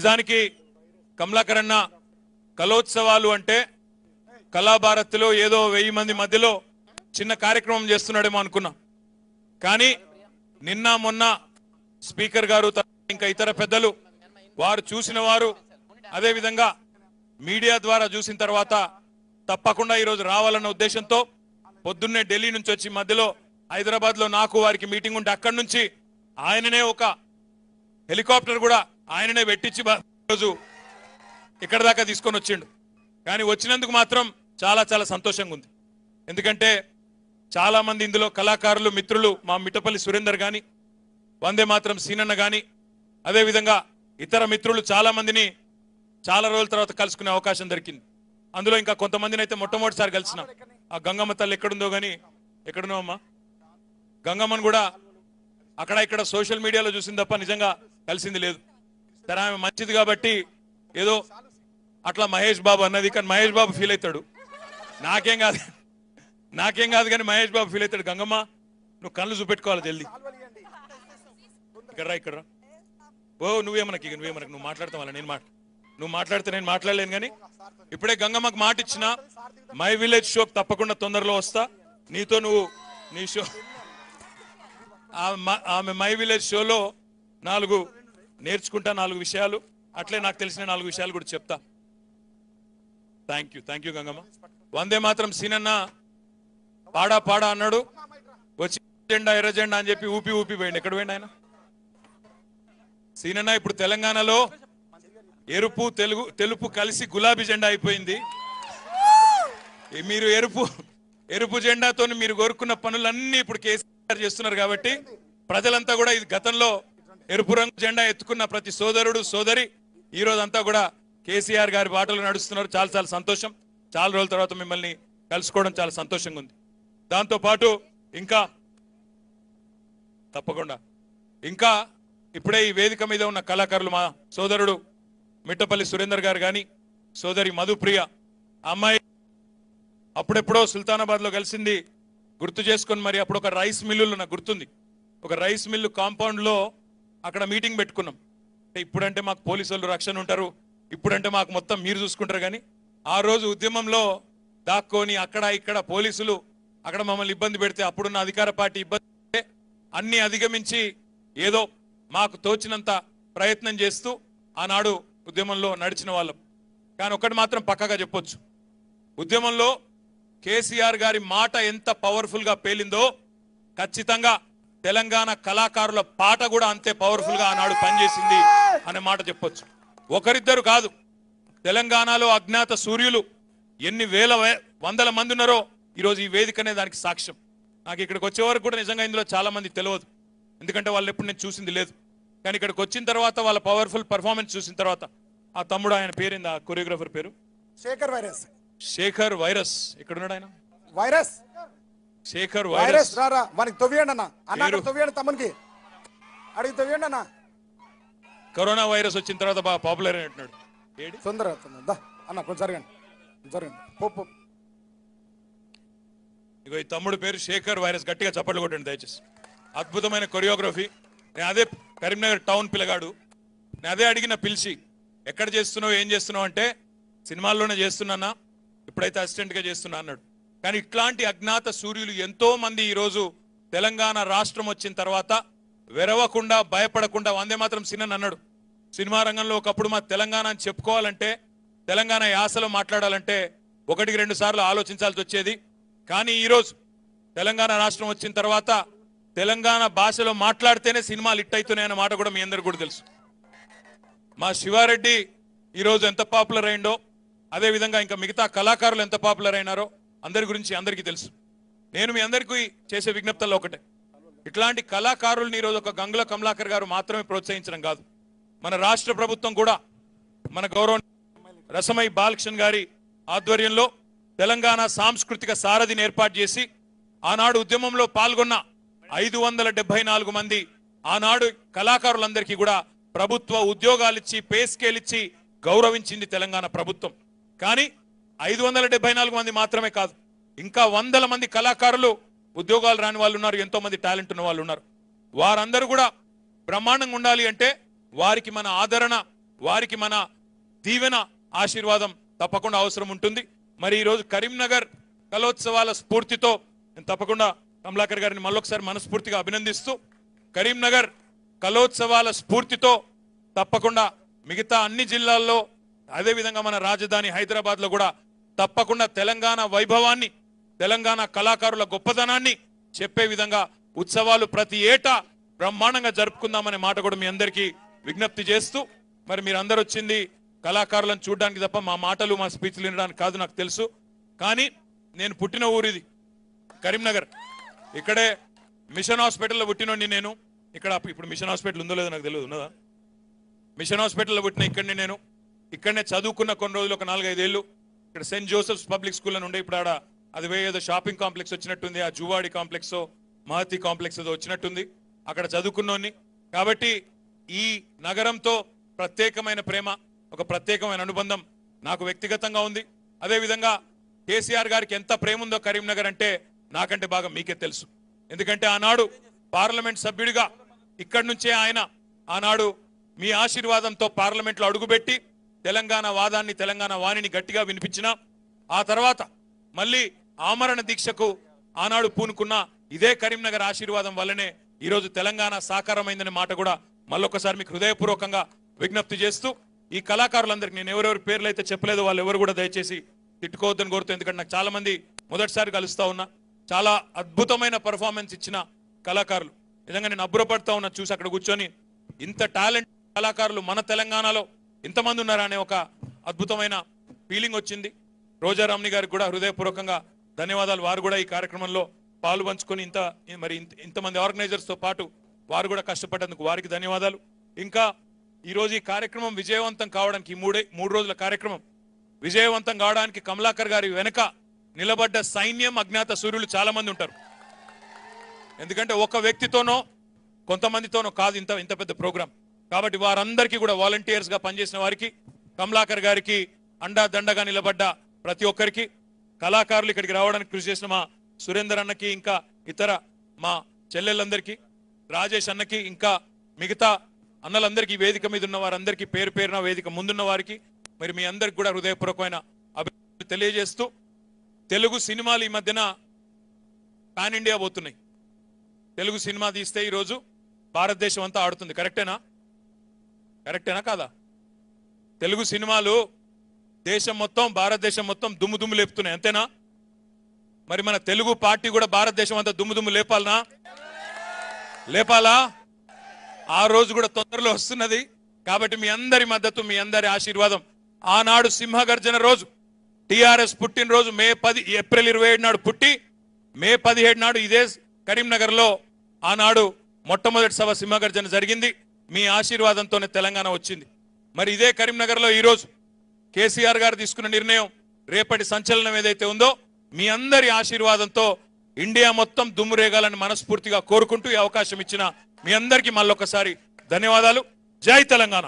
నిజానికి కమలాకరణ కళోత్సవాలు కలోత్సవాలు అంటే కళాభారతిలో ఏదో వెయ్యి మంది మధ్యలో చిన్న కార్యక్రమం చేస్తున్నాడేమో అనుకున్నా. కానీ నిన్న మొన్న స్పీకర్ గారు ఇంకా ఇతర పెద్దలు వారు చూసిన వారు అదేవిధంగా మీడియా ద్వారా చూసిన తర్వాత తప్పకుండా ఈరోజు రావాలన్న ఉద్దేశంతో పొద్దున్నే ఢిల్లీ నుంచి వచ్చి మధ్యలో హైదరాబాద్లో నాకు వారికి మీటింగ్ ఉంటే అక్కడి నుంచి ఆయననే ఒక హెలికాప్టర్ కూడా ఆయననే పెట్టించి రోజు ఇక్కడ దాకా తీసుకొని వచ్చిండు. కానీ వచ్చినందుకు మాత్రం చాలా చాలా సంతోషంగా ఉంది. ఎందుకంటే చాలా మంది ఇందులో కళాకారులు మిత్రులు మా మిట్టపల్లి సురేందర్ గాని వందే మాత్రం సీనన్న గాని అదేవిధంగా ఇతర మిత్రులు చాలా మందిని చాలా రోజుల తర్వాత కలుసుకునే అవకాశం దొరికింది. అందులో ఇంకా కొంతమందిని అయితే మొట్టమొదటిసారి కలిసిన. ఆ గంగమ్మ తల్లి ఎక్కడుందో గాని ఎక్కడున్నావు అమ్మా? గంగమ్మను కూడా అక్కడ ఇక్కడ సోషల్ మీడియాలో చూసింది తప్ప నిజంగా కలిసింది లేదు. సరే ఆమె మంచిది కాబట్టి ఏదో అట్లా మహేష్ బాబు అన్నది కానీ మహేష్ బాబు ఫీల్ అవుతాడు. నాకేం కాదు నాకేం కాదు కానీ మహేష్ బాబు ఫీల్ అవుతాడు. గంగమ్మ నువ్వు కళ్ళు చూపెట్టుకోవాలి జల్దీ. ఇక్కడ రా ఇక్కడ రా. ఓ నువ్వేమనకి ఇక నువ్వేమనకి నువ్వు మాట్లాడతావు అలా? నేను మాట నువ్వు మాట్లాడితే నేను మాట్లాడలేను కానీ ఇప్పుడే గంగమ్మకు మాట ఇచ్చిన మై విలేజ్ షోకి తప్పకుండా తొందరలో వస్తా. నీతో నువ్వు నీ షో ఆమె మై విలేజ్ షోలో నాలుగు నేర్చుకుంటా నాలుగు విషయాలు. అట్లే నాకు తెలిసిన నాలుగు విషయాలు కూడా చెప్తా. Thank you thank you Gangamma. Vande Mataram Seenanna. పాడా పాడా అన్నాడు. వచ్చి జెండా ఎర్ర జెండా అని చెప్పి ఊపి ఊపి పోయింది ఎక్కడ పోయింది ఆయన? సీనన్న ఇప్పుడు తెలంగాణలో ఎరుపు తెలుగు తెలుపు కలిసి గులాబీ జెండా అయిపోయింది. మీరు ఎరుపు ఎరుపు జెండాతో మీరు కోరుకున్న పనులన్నీ ఇప్పుడు కేసీఆర్ చేస్తున్నారు కాబట్టి ప్రజలంతా కూడా ఇది గతంలో ఎరుపు రంగు జెండా ఎత్తుకున్న ప్రతి సోదరుడు సోదరి ఈ రోజంతా అంతా కూడా కేసీఆర్ గారి బాటలు నడుస్తున్నారు. చాలా చాలా సంతోషం. చాలా రోజుల తర్వాత మిమ్మల్ని కలుసుకోవడం చాలా సంతోషంగా ఉంది. దాంతోపాటు ఇంకా తప్పకుండా ఇంకా ఇప్పుడే ఈ వేదిక మీద ఉన్న కళాకారులు మా సోదరుడు మిట్టపల్లి సురేందర్ గారు కానీ సోదరి మధుప్రియ అమ్మాయి అప్పుడెప్పుడో సుల్తానాబాద్లో కలిసింది గుర్తు చేసుకొని మరి అప్పుడు ఒక రైస్ మిల్లులు నాకు గుర్తుంది. ఒక రైస్ మిల్లు కాంపౌండ్లో అక్కడ మీటింగ్ పెట్టుకున్నాం. ఇప్పుడంటే మాకు పోలీసు వాళ్ళు రక్షణ ఉంటారు. ఇప్పుడంటే మాకు మొత్తం మీరు చూసుకుంటారు కానీ ఆ రోజు ఉద్యమంలో దాక్కొని అక్కడ ఇక్కడ పోలీసులు అక్కడ మమ్మల్ని ఇబ్బంది పెడితే అప్పుడున్న అధికార పార్టీ ఇబ్బంది అన్ని అధిగమించి ఏదో మాకు తోచినంత ప్రయత్నం చేస్తూ ఆనాడు ఉద్యమంలో నడిచిన వాళ్ళం. కానీ ఒకటి మాత్రం పక్కగా చెప్పొచ్చు. ఉద్యమంలో కేసీఆర్ గారి మాట ఎంత పవర్ఫుల్గా పేలిందో ఖచ్చితంగా తెలంగాణ కళాకారుల పాట కూడా అంతే పవర్ఫుల్గా ఆనాడు పనిచేసింది అనే మాట చెప్పొచ్చు. ఒకరిద్దరు కాదు తెలంగాణలో అజ్ఞాత సూర్యులు ఎన్ని వేల వందల మంది ఉన్నారో ఈరోజు ఈ వేదికనే దానికి సాక్ష్యం. నాకు ఇక్కడికి వచ్చే వరకు కూడా నిజంగా ఇందులో చాలా మంది తెలియదు. ఎందుకంటే వాళ్ళు ఎప్పుడు నేను చూసింది లేదు. కానీ ఇక్కడికి వచ్చిన తర్వాత వాళ్ళ పవర్ఫుల్ పర్ఫార్మెన్స్ చూసిన తర్వాత ఆ తమ్ముడు ఆయన పేరేంది ఆ కొరియోగ్రాఫర్ పేరు? శేఖర్ వైరస్. శేఖర్ వైరస్. ఇక్కడ ఉన్నాడు ఆయన? వైరస్. శేఖర్ వైరస్ రారా మనకి తొవ్వేయండి అన్న. అన్న. తొవ్వేయండి తమ్మునికి. అడిగి తొవ్వేయండి అన్న. కరోనా వైరస్ వచ్చిన తర్వాత బాగా పాపులర్ అయినట్టున్నాడు ఏడి. తొందరగా తొందర. దా అన్న కొంచెం జరగండి. జరగండి. పో పో. ఇగో ఈ తమ్ముడు పేరు శేఖర్ వైరస్. గట్టిగా చప్పట్లు కొట్టండి దయచేసి. అద్భుతమైన కొరియోగ్రఫీ. నేను అదే కరీంనగర్ టౌన్ పిల్లగాడు. నేను అదే అడిగిన పిలిచి ఎక్కడ చేస్తున్నావు ఏం చేస్తున్నావు అంటే సినిమాల్లోనే చేస్తున్నానా ఇప్పుడైతే అసిస్టెంట్గా చేస్తున్నా అన్నాడు. కానీ ఇట్లాంటి అజ్ఞాత సూర్యులు ఎంతో మంది ఈరోజు తెలంగాణ రాష్ట్రం వచ్చిన తర్వాత వెరవకుండా భయపడకుండా వందే మాత్రం సినన్ అన్నాడు. సినిమా రంగంలో ఒకప్పుడు మా తెలంగాణ అని చెప్పుకోవాలంటే తెలంగాణ యాసలో మాట్లాడాలంటే ఒకటికి రెండు సార్లు ఆలోచించాల్సి వచ్చేది. కానీ ఈరోజు తెలంగాణ రాష్ట్రం వచ్చిన తర్వాత తెలంగాణ భాషలో మాట్లాడితేనే సినిమాలు హిట్ అవుతున్నాయన్న మాట కూడా మీ అందరికి కూడా తెలుసు. మా శివారెడ్డి ఈరోజు ఎంత పాపులర్ అయిండో అదే విధంగా ఇంకా మిగతా కళాకారులు ఎంత పాపులర్ అయినారో అందరి గురించి అందరికీ తెలుసు. నేను మీ అందరికీ చేసే విజ్ఞప్తుల్లో ఒకటే. ఇట్లాంటి కళాకారులను ఈరోజు ఒక గంగుల కమలాకర్ గారు మాత్రమే ప్రోత్సహించడం కాదు. మన రాష్ట్ర ప్రభుత్వం కూడా మన గౌరవ రసమై బాలకృష్ణ గారి ఆధ్వర్యంలో తెలంగాణ సాంస్కృతిక సారథిని ఏర్పాటు చేసి ఆనాడు ఉద్యమంలో పాల్గొన్న ఐదు వందల డెబ్బై నాలుగు మంది ఆనాడు కళాకారులందరికీ కూడా ప్రభుత్వ ఉద్యోగాలు ఇచ్చి పే స్కేల్ ఇచ్చి గౌరవించింది తెలంగాణ ప్రభుత్వం. కానీ ఐదు వందల డెబ్బై నాలుగు మంది మాత్రమే కాదు ఇంకా వందల మంది కళాకారులు ఉద్యోగాలు రాని వాళ్ళు ఉన్నారు ఎంతో మంది టాలెంట్ ఉన్న వాళ్ళు ఉన్నారు. వారందరూ కూడా బ్రహ్మాండంగా ఉండాలి అంటే వారికి మన ఆదరణ వారికి మన దీవెన ఆశీర్వాదం తప్పకుండా అవసరం ఉంటుంది. మరి ఈరోజు కరీంనగర్ కలోత్సవాల స్ఫూర్తితో నేను తప్పకుండా కమలాకర్ గారిని మళ్ళొకసారి మనస్ఫూర్తిగా అభినందిస్తూ కరీంనగర్ కలోత్సవాల స్ఫూర్తితో తప్పకుండా మిగతా అన్ని జిల్లాల్లో అదే విధంగా మన రాజధాని హైదరాబాద్లో కూడా తప్పకుండా తెలంగాణ వైభవాన్ని తెలంగాణ కళాకారుల గొప్పతనాన్ని చెప్పే విధంగా ఉత్సవాలు ప్రతి ఏటా బ్రహ్మాండంగా జరుపుకుందామనే మాట కూడా మీ అందరికీ విజ్ఞప్తి చేస్తూ మరి మీరు అందరు వచ్చింది కళాకారులను చూడడానికి తప్ప మా మాటలు మా స్పీచ్లు వినడానికి కాదు నాకు తెలుసు. కానీ నేను పుట్టిన ఊరిది కరీంనగర్. ఇక్కడే మిషన్ హాస్పిటల్లో పుట్టినోడిని నేను. ఇక్కడ ఇప్పుడు మిషన్ హాస్పిటల్ ఉందో లేదో నాకు తెలియదు ఉన్నదా? మిషన్ హాస్పిటల్లో పుట్టిన ఇక్కడనే నేను. ఇక్కడనే చదువుకున్న కొన్ని రోజులు ఒక నాలుగైదేళ్ళు. ఇక్కడ సెయింట్ జోసెఫ్స్ పబ్లిక్ స్కూల్ అని ఉండే ఇప్పుడు ఆడ అది వే ఏదో షాపింగ్ కాంప్లెక్స్ వచ్చినట్టుంది ఆ జువాడి కాంప్లెక్స్ మహతి కాంప్లెక్స్ ఏదో వచ్చినట్టుంది అక్కడ చదువుకున్నోని కాబట్టి ఈ నగరంతో ప్రత్యేకమైన ప్రేమ ఒక ప్రత్యేకమైన అనుబంధం నాకు వ్యక్తిగతంగా ఉంది. అదేవిధంగా కేసీఆర్ గారికి ఎంత ప్రేమ ఉందో కరీంనగర్ అంటే నాకంటే బాగా మీకే తెలుసు. ఎందుకంటే ఆనాడు పార్లమెంట్ సభ్యుడిగా ఇక్కడి నుంచే ఆయన ఆనాడు మీ ఆశీర్వాదంతో పార్లమెంట్లో అడుగుపెట్టి తెలంగాణ వాదాన్ని తెలంగాణ వాణిని గట్టిగా వినిపించిన ఆ తర్వాత మళ్ళీ ఆమరణ దీక్షకు ఆనాడు పూనుకున్న ఇదే కరీంనగర్ ఆశీర్వాదం వల్లనే ఈరోజు తెలంగాణ సాకారమైందనే మాట కూడా మళ్ళొకసారి మీకు హృదయపూర్వకంగా విజ్ఞప్తి చేస్తూ ఈ కళాకారులందరికీ నేను ఎవరెవరి పేర్లు అయితే చెప్పలేదో వాళ్ళు ఎవరు కూడా దయచేసి తిట్టుకోవద్దని కోరుతూ ఎందుకంటే నాకు చాలా మంది మొదటిసారి కలుస్తా ఉన్నా చాలా అద్భుతమైన పర్ఫార్మెన్స్ ఇచ్చిన కళాకారులు. నిజంగా నేను అబ్బురపడతా ఉన్నా చూసి అక్కడ కూర్చొని ఇంత టాలెంట్ కళాకారులు మన తెలంగాణలో ఇంతమంది ఉన్నారా అనే ఒక అద్భుతమైన ఫీలింగ్ వచ్చింది. రోజారామ్ని గారికి కూడా హృదయపూర్వకంగా ధన్యవాదాలు. వారు కూడా ఈ కార్యక్రమంలో పాలు పంచుకొని ఇంత మరి ఇంత- ఇంతమంది ఆర్గనైజర్స్తో పాటు వారు కూడా కష్టపడ్డందుకు వారికి ధన్యవాదాలు. ఇంకా ఈ రోజు ఈ కార్యక్రమం విజయవంతం కావడానికి ఈ మూడే మూడు రోజుల కార్యక్రమం విజయవంతం కావడానికి కమలాకర్ గారి వెనక నిలబడ్డ సైన్యం అజ్ఞాత సూర్యులు చాలా మంది ఉంటారు. ఎందుకంటే ఒక వ్యక్తితోనో కొంతమందితోనో కాదు ఇంత ఇంత పెద్ద ప్రోగ్రాం. కాబట్టి వారందరికీ కూడా వాలంటీర్స్గా పనిచేసిన వారికి కమలాకర్ గారికి అండా దండగా నిలబడ్డ ప్రతి ఒక్కరికి కళాకారులు ఇక్కడికి రావడానికి కృషి చేసిన మా సురేందర్ అన్నకి ఇంకా ఇతర మా చెల్లెళ్ళందరికీ రాజేష్ అన్నకి ఇంకా మిగతా అన్నలందరికీ వేదిక మీద ఉన్న వారందరికీ పేరు పేరున వేదిక ముందున్న వారికి మరి మీ అందరికి కూడా హృదయపూర్వకమైన అభివృద్ధి తెలియజేస్తూ తెలుగు సినిమాలు ఈ మధ్యన పాన్ ఇండియా పోతున్నాయి. తెలుగు సినిమా తీస్తే ఈరోజు భారతదేశం అంతా ఆడుతుంది. కరెక్టేనా? కరెక్టేనా కాదా? తెలుగు సినిమాలు దేశం మొత్తం భారతదేశం మొత్తం దుమ్ము దుమ్ము లేపుతున్నాయి అంతేనా? మరి మన తెలుగు పార్టీ కూడా భారతదేశం అంతా దుమ్ము దుమ్ము లేపాలనా? లేపాలా? ఆ రోజు కూడా తొందరలో వస్తున్నది. కాబట్టి మీ అందరి మద్దతు మీ అందరి ఆశీర్వాదం. ఆనాడు సింహగర్జన రోజు టిఆర్ఎస్ పుట్టినరోజు మే పది ఏప్రిల్ ఇరవై ఏడు నాడు పుట్టి మే పదిహేడు నాడు ఇదే కరీంనగర్లో ఆనాడు మొట్టమొదటి సభ సింహగర్జన జరిగింది. మీ ఆశీర్వాదంతోనే తెలంగాణ వచ్చింది. మరి ఇదే కరీంనగర్లో ఈరోజు కేసీఆర్ గారు తీసుకున్న నిర్ణయం రేపటి సంచలనం ఏదైతే ఉందో మీ అందరి ఆశీర్వాదంతో ఇండియా మొత్తం దుమ్మురేగాలని మనస్ఫూర్తిగా కోరుకుంటూ ఈ అవకాశం ఇచ్చిన మీ అందరికీ మళ్ళొకసారి ధన్యవాదాలు. జై తెలంగాణ.